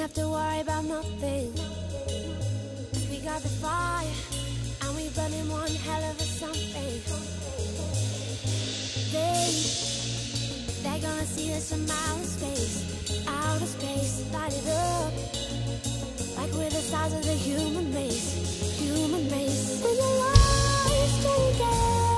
have to worry about nothing. We got the fire, and we're burning one hell of a something. They, they're gonna see us from outer space, outer space, light it up. Like we're the size of the human race, human race. With your eyes together.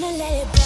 gonna let it burn.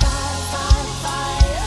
fire, fire, fire.